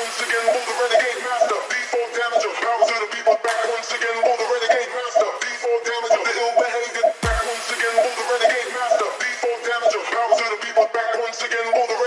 once again, rule the renegade master, D4 damager, power to the people. Back once again, rule the renegade master, D4 damager, the ill-behaved. Back once again, rule the renegade master, D4 damager, power to the people. Back once again, mother.